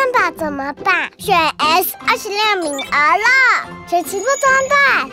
爸爸怎么办？选 S 二十六名额了，选旗不中断。